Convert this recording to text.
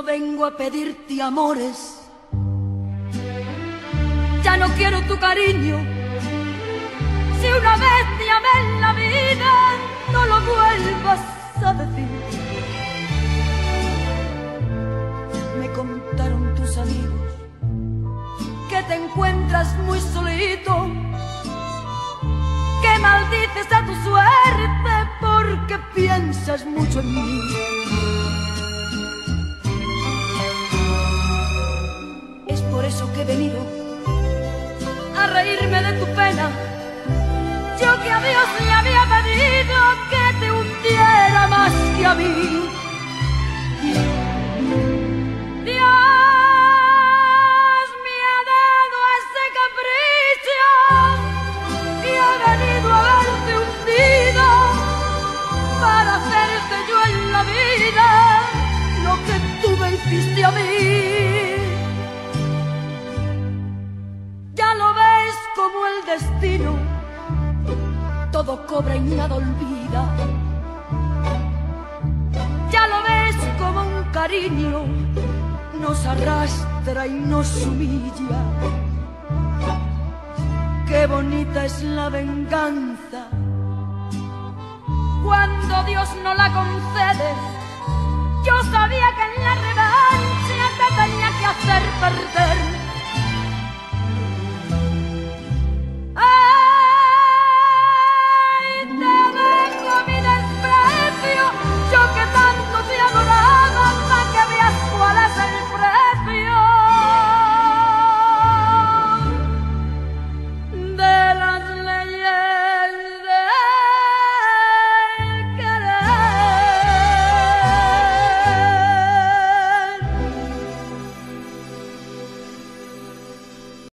vengo a pedirte amores. Ya no quiero tu cariño. Si una vez te amé en la vida, no lo vuelvas a decir. Me contaron tus amigos que te encuentras muy solito, que maldices a tu reírme de tu pena. Yo que a Dios le había pedido que te hundiera más que a mí. Dios me ha dado ese capricho y he venido a verte hundido para hacerte yo en la vida lo que tú me hiciste a mí. Destino, todo cobra y nada olvida. Ya lo ves como un cariño nos arrastra y nos humilla. Qué bonita es la venganza cuando Dios no la concede. Yo sabía que